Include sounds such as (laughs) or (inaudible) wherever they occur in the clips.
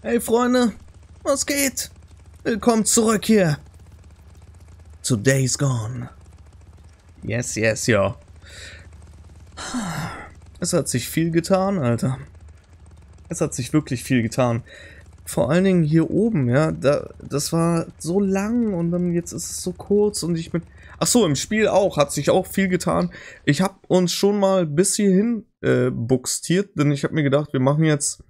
Hey Freunde, was geht? Willkommen zurück hier. Zu Days Gone. Yes, yes, ja. Es hat sich viel getan, Alter. Es hat sich wirklich viel getan. Vor allen Dingen hier oben, ja, da, das war so lang und dann jetzt ist es so kurz und ich bin... Ach so, im Spiel auch, hat sich auch viel getan. Ich habe uns schon mal bis hierhin äh, buxtiert, denn ich habe mir gedacht, wir machen jetzt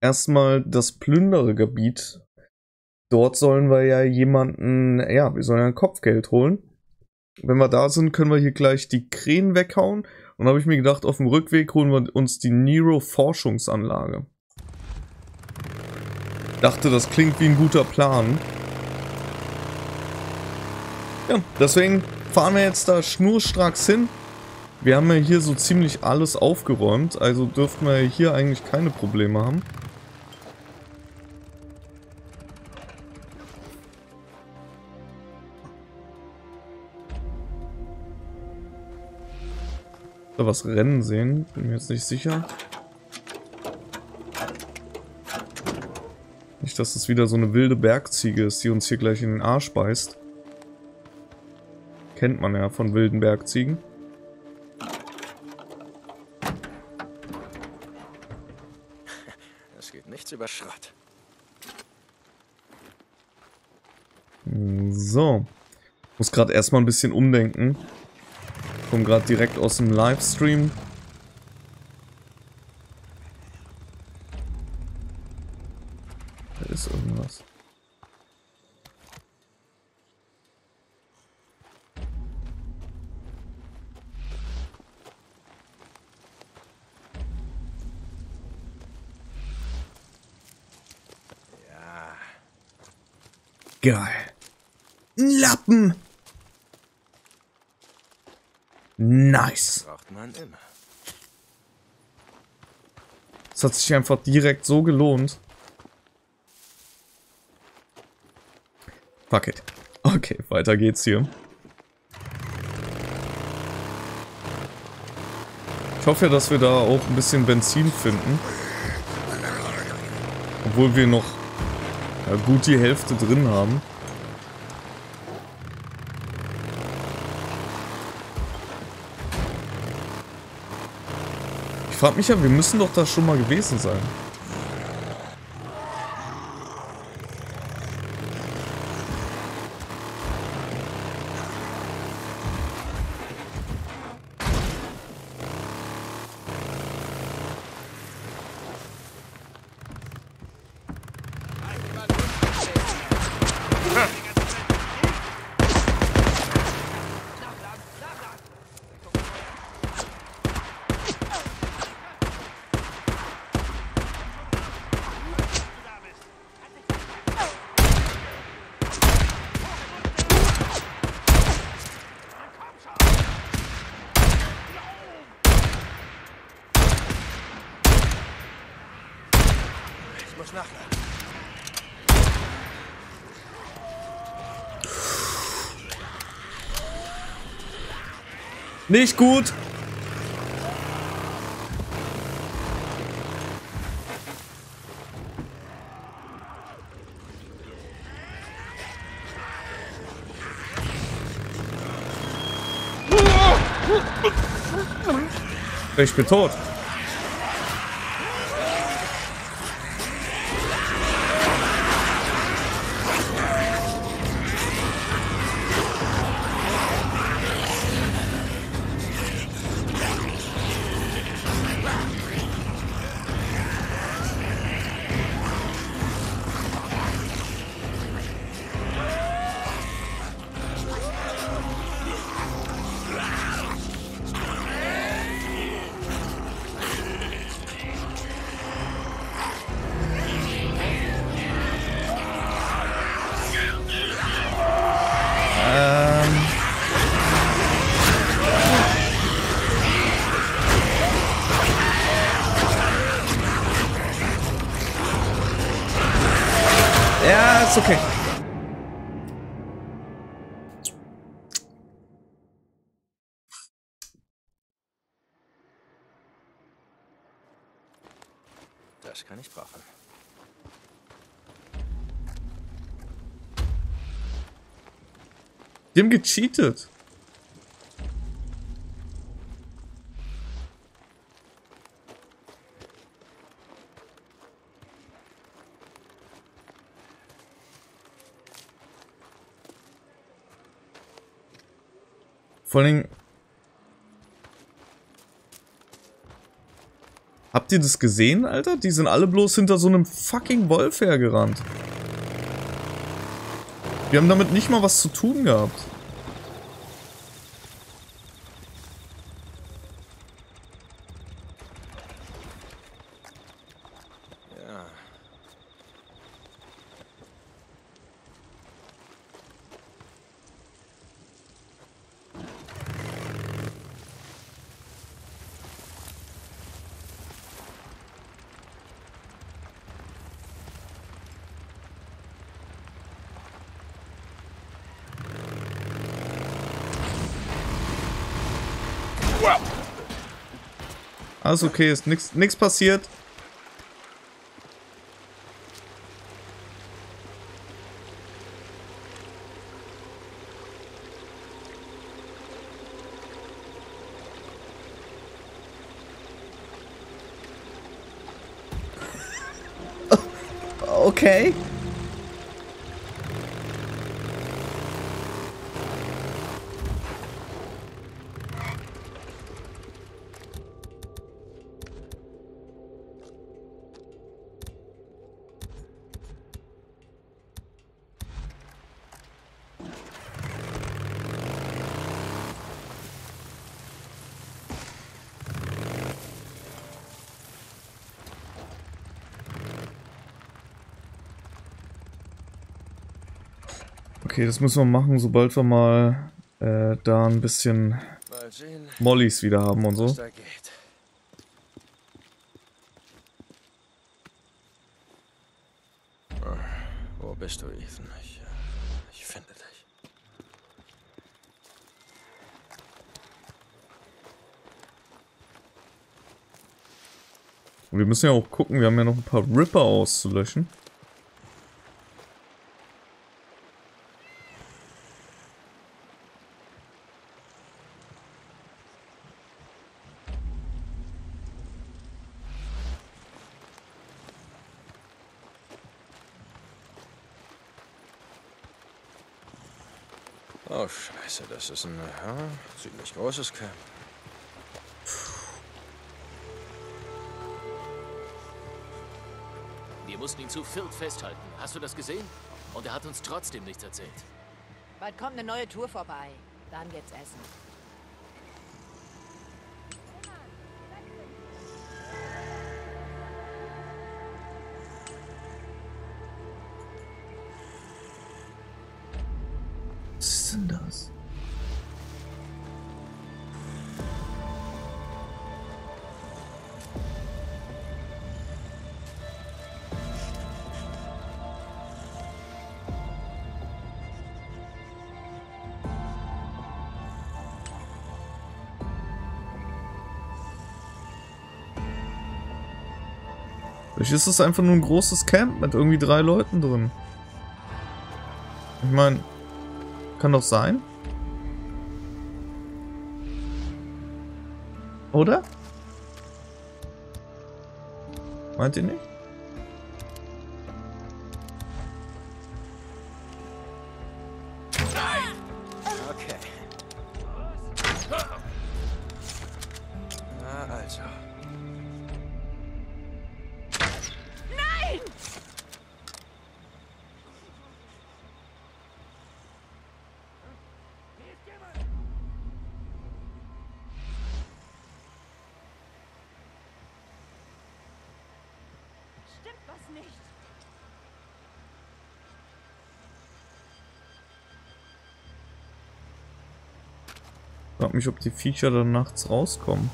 erstmal das Plündergebiet. Dort sollen wir ja jemanden, ja, wir sollen ja ein Kopfgeld holen. Wenn wir da sind, können wir hier gleich die Krähen weghauen. Und habe ich mir gedacht, auf dem Rückweg holen wir uns die Nero-Forschungsanlage. Dachte, das klingt wie ein guter Plan. Ja, deswegen fahren wir jetzt da schnurstracks hin. Wir haben ja hier so ziemlich alles aufgeräumt, also dürften wir hier eigentlich keine Probleme haben. Da was rennen sehen, bin mir jetzt nicht sicher. Nicht, dass es wieder so eine wilde Bergziege ist, die uns hier gleich in den Arsch beißt. Kennt man ja von wilden Bergziegen. Es geht nichts über Schrott. So. Muss gerade erstmal ein bisschen umdenken. Komm gerade direkt aus dem Livestream. Da ist irgendwas. Ja, Geil. Ein Lappen. Nice. braucht man immer. Das hat sich einfach direkt so gelohnt. Fuck it. Okay, weiter geht's hier. Ich hoffe ja, dass wir da auch ein bisschen Benzin finden. Obwohl wir noch ja, gut die Hälfte drin haben. Frage mich ja, wir müssen doch da schon mal gewesen sein. Nachladen. Nicht gut. Ich bin tot. Die haben gecheatet. Vor allem. Habt ihr das gesehen, Alter? Die sind alle bloß hinter so einem fucking Wolf hergerannt. Wir haben damit nicht mal was zu tun gehabt. Alles okay, ist nix passiert. Okay. Okay, das müssen wir machen, sobald wir mal äh, da ein bisschen Mollys wieder haben und so. Wo bist du, Ethan? Ich, äh, ich finde dich. Und wir müssen ja auch gucken, wir haben ja noch ein paar Ripper auszulöschen. Oh, scheiße, das ist ein ja, ziemlich großes Camp. Wir mussten ihn zu viert festhalten. Hast du das gesehen? Und er hat uns trotzdem nichts erzählt. Bald kommt eine neue Tour vorbei. Dann gibt's Essen. Vielleicht ist es einfach nur ein großes Camp mit irgendwie drei Leuten drin. Ich meine, kann doch sein. Oder? Meint ihr nicht? Mich, ob die Viecher dann nachts rauskommen.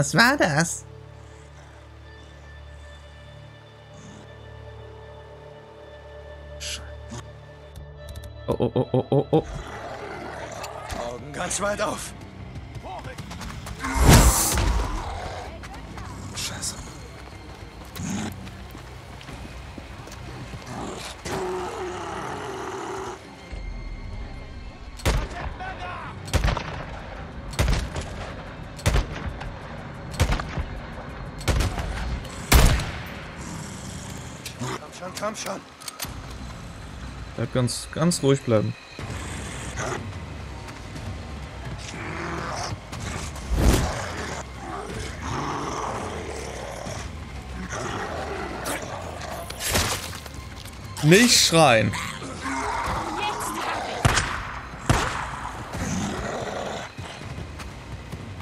Was war das? Oh, oh, oh, oh, oh, oh. Augen ganz weit auf. Schon. Bleib ganz, ganz ruhig bleiben. Nicht schreien.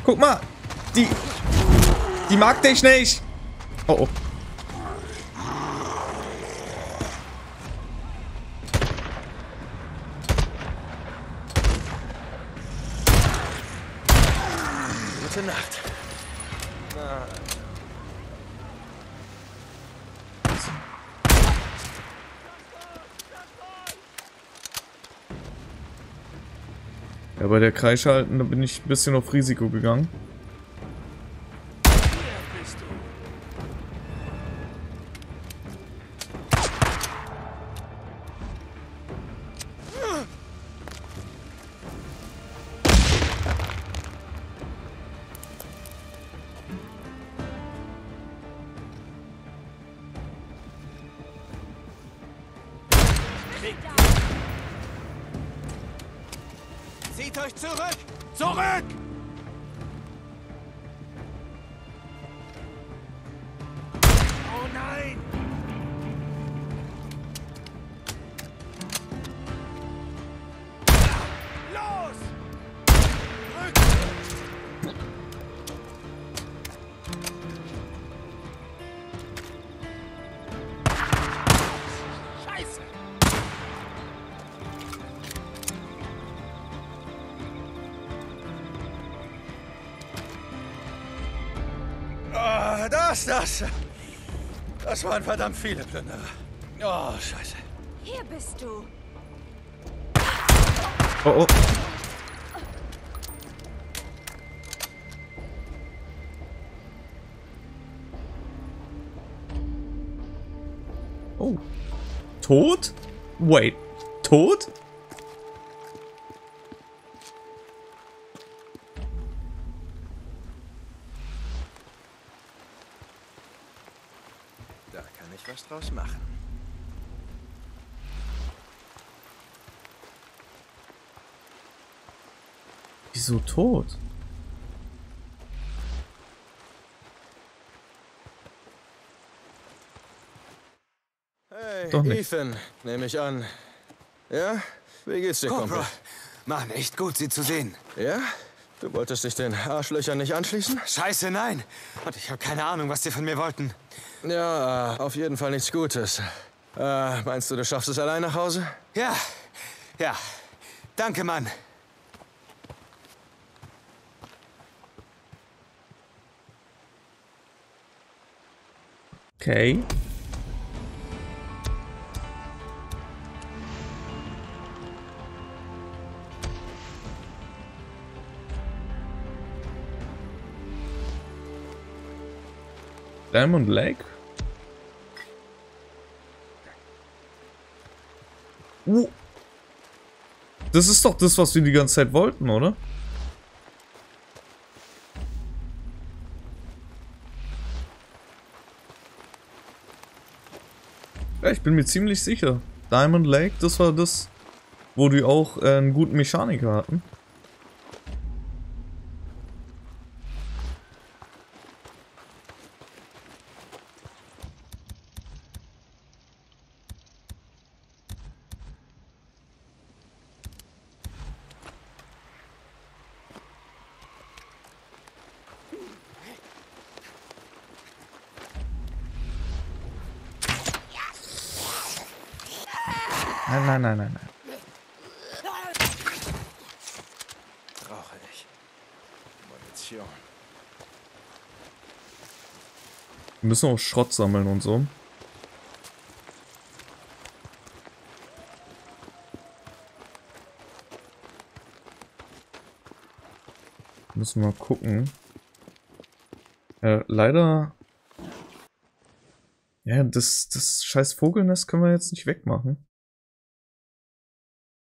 Guck mal, die, die mag dich nicht. Oh, oh. Gute Nacht. Der Kreisschalten, da bin ich ein bisschen auf Risiko gegangen. Zieht euch zurück! Zurück! Das, das. Das waren verdammt viele Plünderer. Oh, scheiße. Hier bist du. Oh, oh. Oh. Tot? Wait. Tot? Da kann ich was draus machen. Wieso tot? Hey, Doch nicht. Ethan, nehme ich an. Ja? Wie geht's dir, Kumpel? Mann, echt gut, Sie zu sehen. Ja? Du wolltest dich den Arschlöchern nicht anschließen? Scheiße, nein. Und ich habe keine Ahnung, was Sie von mir wollten. Ja, auf jeden Fall nichts Gutes. Äh, meinst du, du schaffst es allein nach Hause? Ja, ja. Danke, Mann. Okay. Diamond Lake? Uh. Das ist doch das, was wir die ganze Zeit wollten, oder? Ja, ich bin mir ziemlich sicher. Diamond Lake, das war das, wo die auch äh, einen guten Mechaniker hatten. Nein, nein, nein, nein, nein. brauche ich? Munition. Wir müssen auch Schrott sammeln und so. Müssen wir mal gucken. Äh, leider... Ja, das, das scheiß Vogelnest können wir jetzt nicht wegmachen.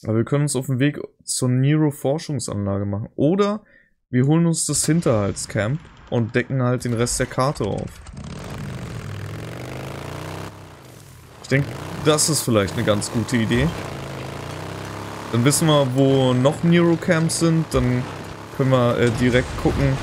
Aber wir können uns auf den Weg zur Nero-Forschungsanlage machen. Oder wir holen uns das Hinterhaltscamp und decken halt den Rest der Karte auf. Ich denke, das ist vielleicht eine ganz gute Idee. Dann wissen wir, wo noch Nero-Camps sind. Dann können wir äh, direkt gucken.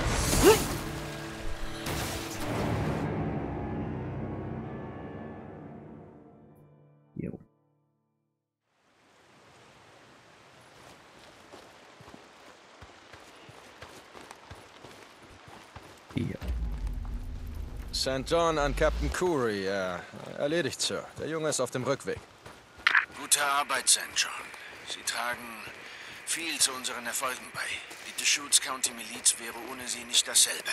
St. John an Captain Curry. Ja, erledigt, Sir. Der Junge ist auf dem Rückweg. Gute Arbeit, St. John. Sie tragen viel zu unseren Erfolgen bei. Die Deschutes County Miliz wäre ohne Sie nicht dasselbe.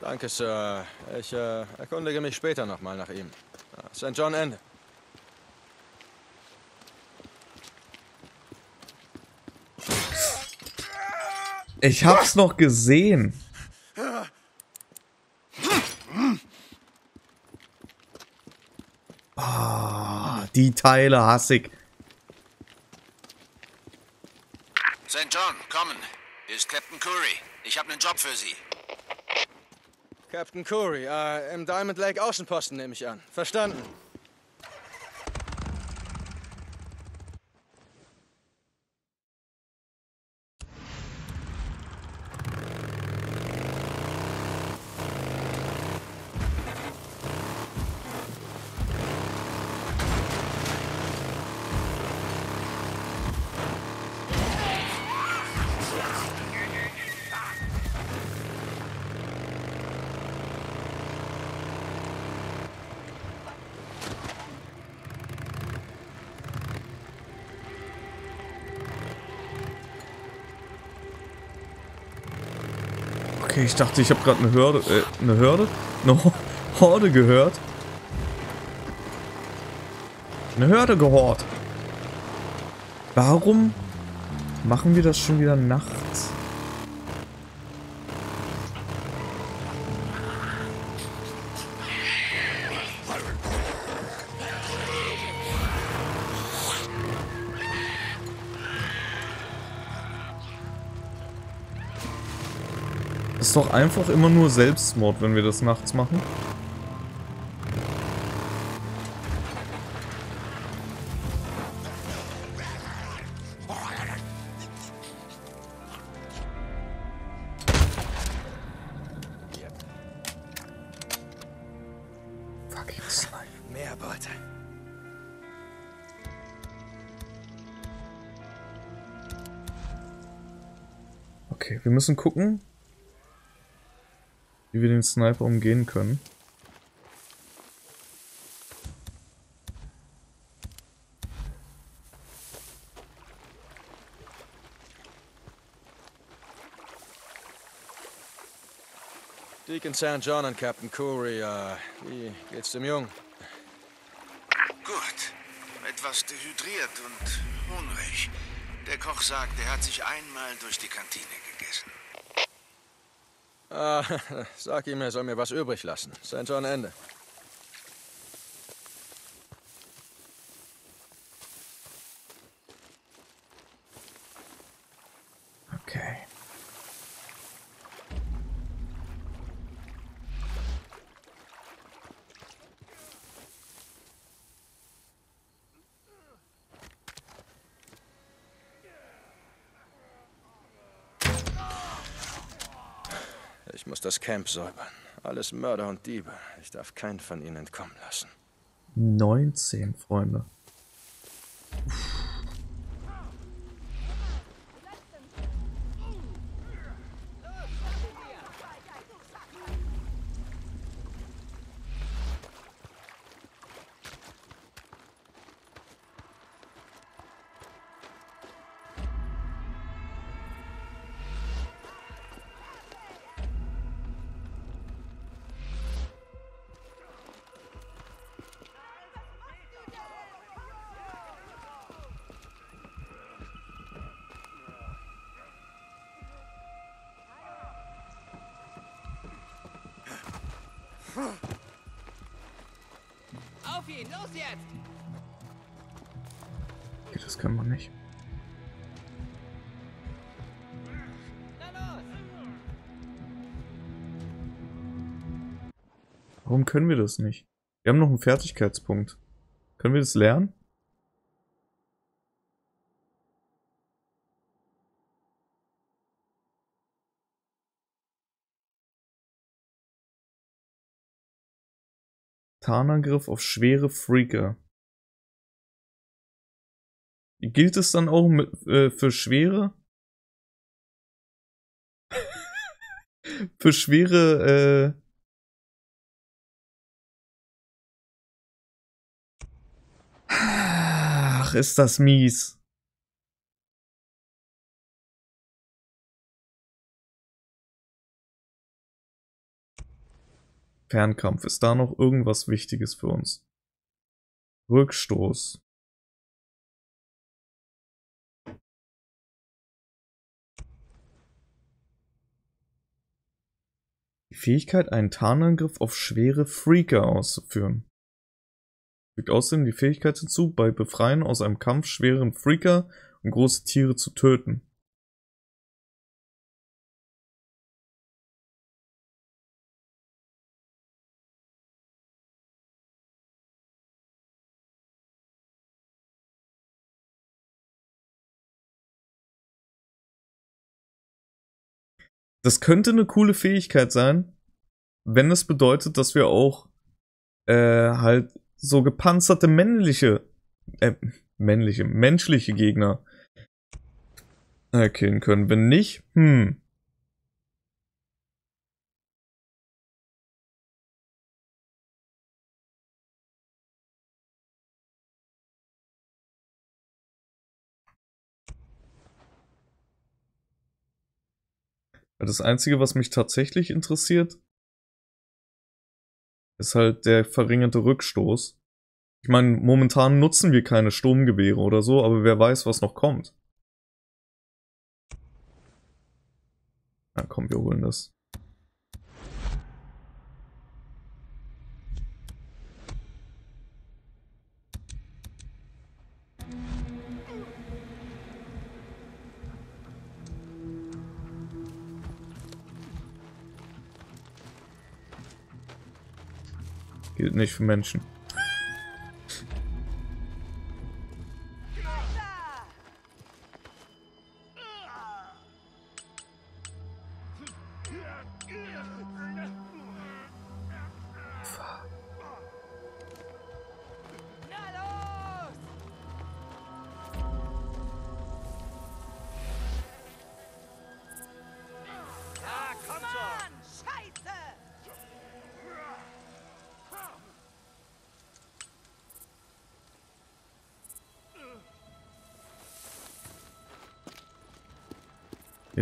Danke, Sir. Ich äh, erkundige mich später nochmal nach ihm. Ja, St. John Ende. Ich hab's noch gesehen. Die Teile hasse ich. St. John, kommen. Hier ist Captain Curry. Ich habe einen Job für Sie. Captain Curry, äh, im Diamond Lake Außenposten nehme ich an. Verstanden. Okay, ich dachte, ich habe gerade eine Hürde, äh, eine Hürde? Eine Ho- Horde gehört. Eine Hürde gehört. Warum machen wir das schon wieder nachts? Ist doch einfach immer nur Selbstmord, wenn wir das nachts machen. Fucking Snipe. Mehr Beute. Okay, wir müssen gucken, wie wir den Sniper umgehen können. Deacon St. John an Captain Curry, äh, wie geht's dem Jungen? Gut. Etwas dehydriert und hungrig. Der Koch sagt, er hat sich einmal durch die Kantine gegessen. Ah, (laughs) sag ihm, er soll mir was übrig lassen. John Ende. Okay. Ich muss das Camp säubern. Alles Mörder und Diebe. Ich darf keinen von ihnen entkommen lassen. 19, Freunde. Auf ihn, los jetzt! Okay, das kann man nicht. Warum können wir das nicht? Wir haben noch einen Fertigkeitspunkt. Können wir das lernen? Tarnangriff auf schwere Freaker. Gilt es dann auch mit, äh, für schwere? (laughs) für schwere, äh, Ach, ist das mies. Fernkampf. Ist da noch irgendwas Wichtiges für uns? Rückstoß. Die Fähigkeit, einen Tarnangriff auf schwere Freaker auszuführen. Fügt außerdem die Fähigkeit hinzu, bei Befreien aus einem Kampf schweren Freaker und große Tiere zu töten. Das könnte eine coole Fähigkeit sein, wenn es bedeutet, dass wir auch äh, halt so gepanzerte männliche, äh, männliche, menschliche Gegner erkennen können. Wenn nicht, hm. Das Einzige, was mich tatsächlich interessiert, ist halt der verringerte Rückstoß. Ich meine, momentan nutzen wir keine Sturmgewehre oder so, aber wer weiß, was noch kommt. Na komm, wir holen das. Nicht für Menschen.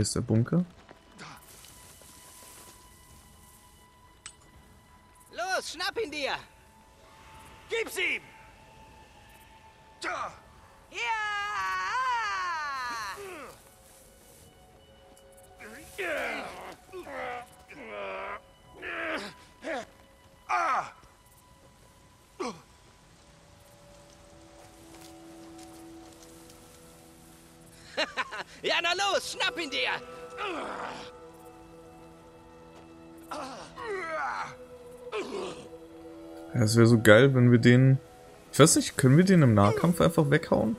Hier ist der Bunker. Ja, na los, schnapp ihn dir! Ja, es wäre so geil, wenn wir den... Ich weiß nicht, können wir den im Nahkampf einfach weghauen?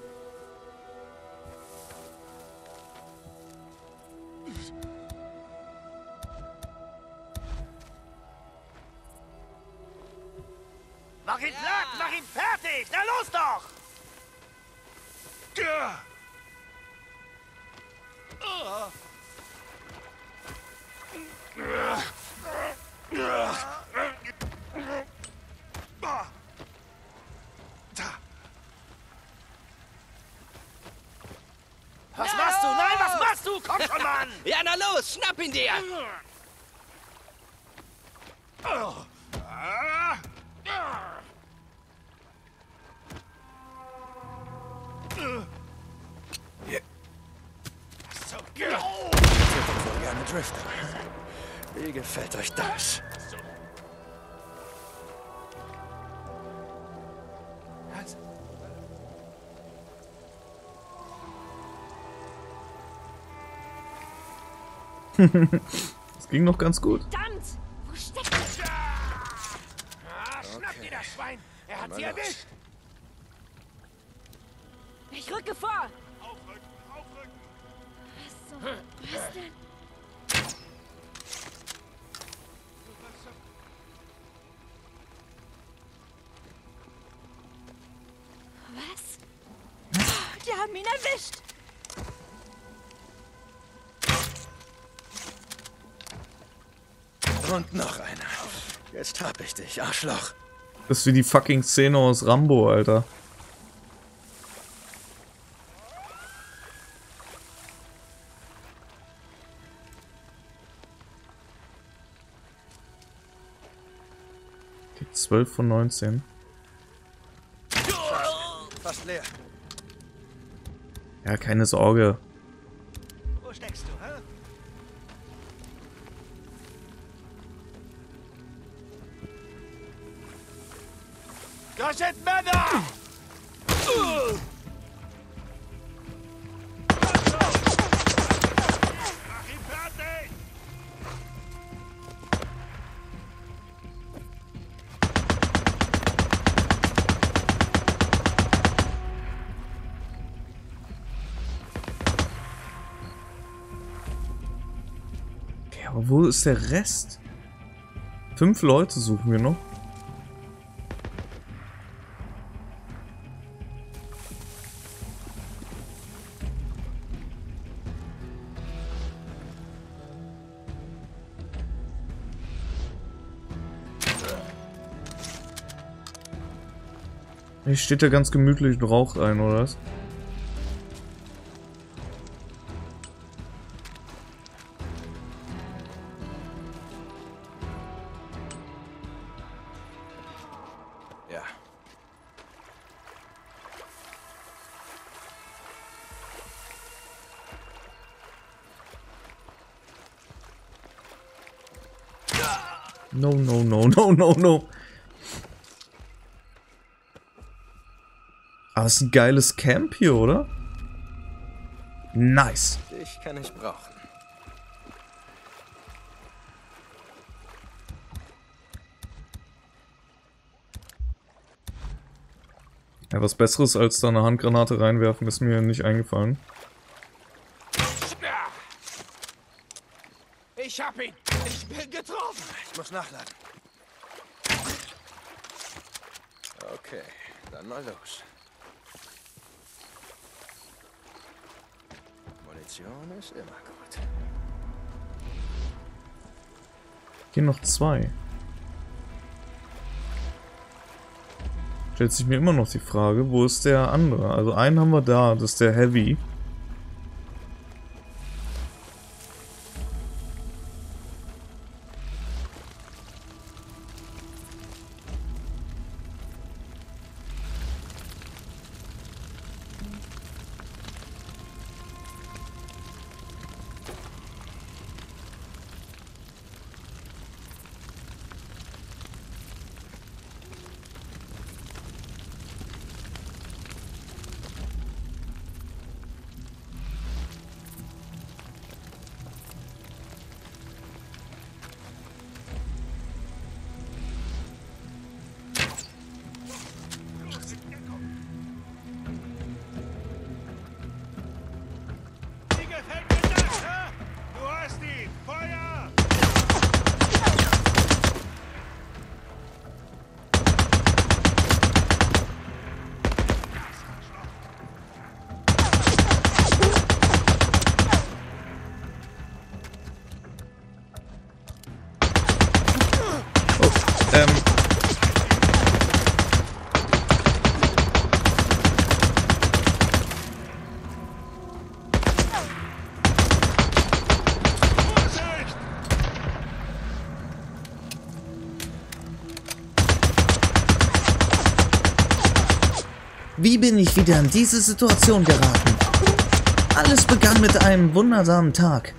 (laughs) Ihr so gerne Drifter. Wie gefällt euch das? das ging noch ganz gut. Verdammt! Wo steckt das? Ah, schnapp dir das Schwein! Er hat sie erwischt! Ich rücke vor! Hab ich dich, Arschloch. Das ist wie die fucking Szene aus Rambo, Alter. Okay, 12 von 19. Fast leer. Ja, keine Sorge. Sind Männer! Wo ist der Rest? Fünf Leute suchen wir noch. Hier steht ja ganz gemütlich und raucht ein, oder was? Ja. No, no, no, no, no, no. Es ist ein geiles Camp hier, oder? Nice. Dich kann ich brauchen. Ja, was Besseres als da eine Handgranate reinwerfen ist mir nicht eingefallen. Ich hab ihn! Ich bin getroffen! Ich muss nachladen. Okay, dann mal los. Munition ist immer gut. Hier noch zwei. Stellt sich mir immer noch die Frage, wo ist der andere? Also einen haben wir da, das ist der Heavy. Ich wieder in diese Situation geraten? Alles begann mit einem wundersamen Tag.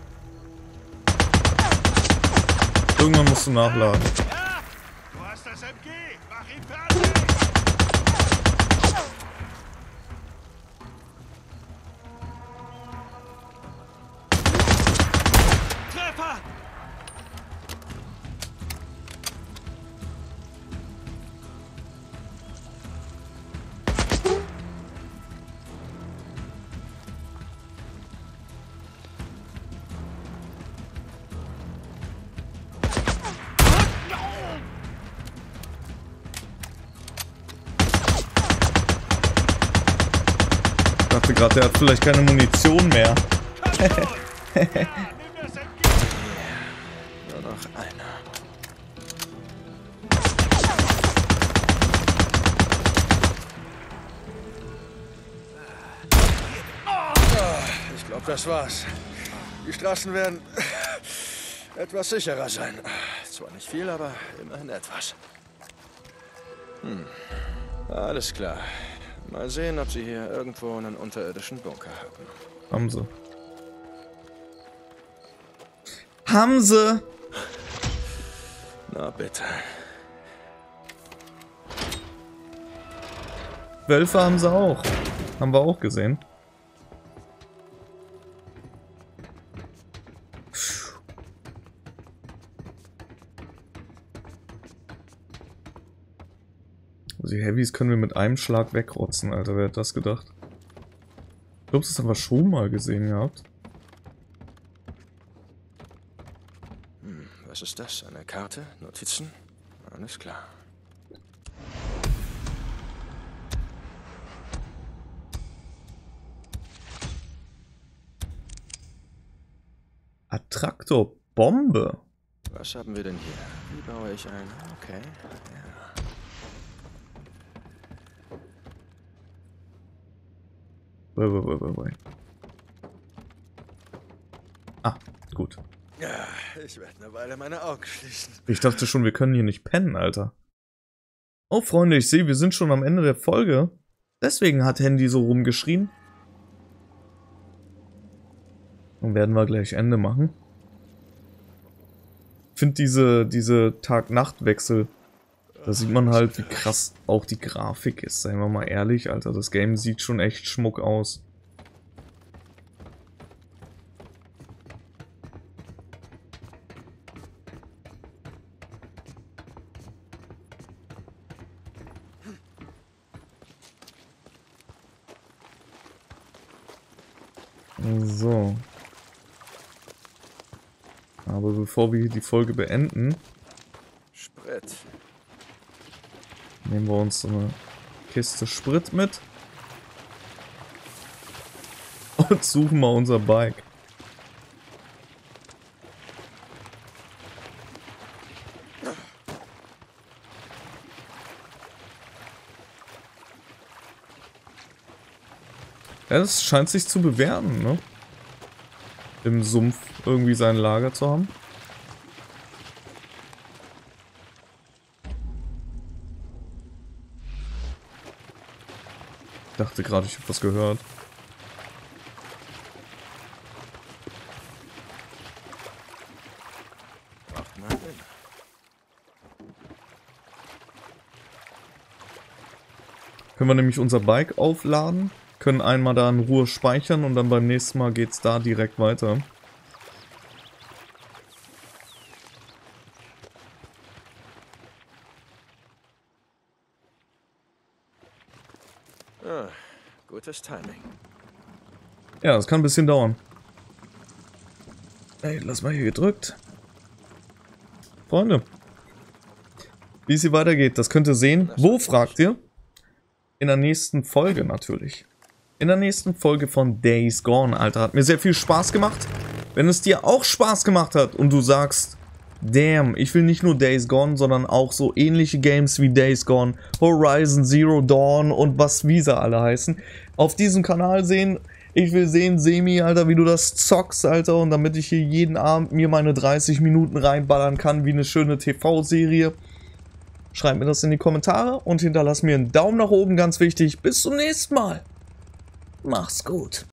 Irgendwann musst du nachladen. Dachte gerade, der hat vielleicht keine Munition mehr. Nur noch einer. Ich glaube, das war's. Die Straßen werden etwas sicherer sein. Zwar nicht viel, aber immerhin etwas. Hm. Alles klar. Mal sehen, ob sie hier irgendwo einen unterirdischen Bunker haben. Haben sie. Haben sie. Na bitte. Wölfe haben sie auch. Haben wir auch gesehen. Die Heavys können wir mit einem Schlag wegrotzen, Alter. Wer hat das gedacht? Ich glaube, das haben wir schon mal gesehen gehabt. Was ist das? Eine Karte? Notizen? Alles klar. Attraktorbombe. Was haben wir denn hier? Wie baue ich ein? Okay. Ja. Wei, wei, wei, wei. Ah, gut. ja, ich werde eine Weile meine Augen schließen. Ich dachte schon, wir können hier nicht pennen, Alter. Oh, Freunde, ich sehe, wir sind schon am Ende der Folge. Deswegen hat Handy so rumgeschrien. Dann werden wir gleich Ende machen. Ich finde diese, diese Tag-Nacht-Wechsel, da sieht man halt, wie krass auch die Grafik ist. Seien wir mal ehrlich, Alter, das Game sieht schon echt schmuck aus. So. Aber bevor wir hier die Folge beenden, Sprit. Nehmen wir uns eine Kiste Sprit mit. Und suchen mal unser Bike. Das scheint sich zu bewähren, ne? Im Sumpf irgendwie sein Lager zu haben. Dachte gerade, ich habe was gehört. Können wir nämlich unser Bike aufladen, können einmal da in Ruhe speichern und dann beim nächsten Mal geht's da direkt weiter. Ah, gutes Timing. Ja, das kann ein bisschen dauern. Ey, lass mal hier gedrückt. Freunde. Wie es hier weitergeht, das könnt ihr sehen. Wo, fragt ihr? In der nächsten Folge natürlich. In der nächsten Folge von Days Gone, Alter. Hat mir sehr viel Spaß gemacht. Wenn es dir auch Spaß gemacht hat und du sagst, damn, ich will nicht nur Days Gone, sondern auch so ähnliche Games wie Days Gone, Horizon Zero Dawn und was sie alle heißen, auf diesem Kanal sehen. Ich will sehen, Semi, Alter, wie du das zockst, Alter, und damit ich hier jeden Abend mir meine 30 Minuten reinballern kann, wie eine schöne TV-Serie. Schreib mir das in die Kommentare und hinterlass mir einen Daumen nach oben, ganz wichtig. Bis zum nächsten Mal. Mach's gut.